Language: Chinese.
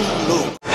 no